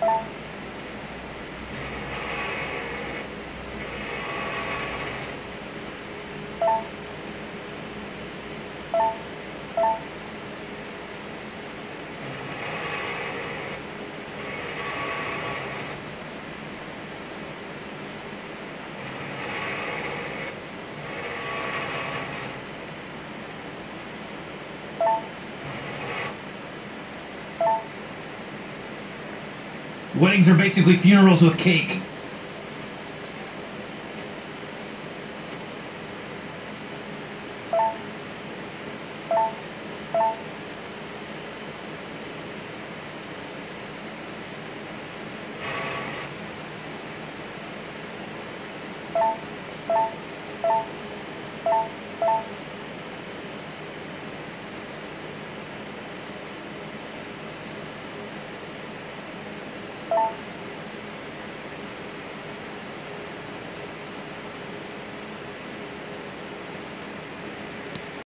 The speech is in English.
Bye. Weddings are basically funerals with cake.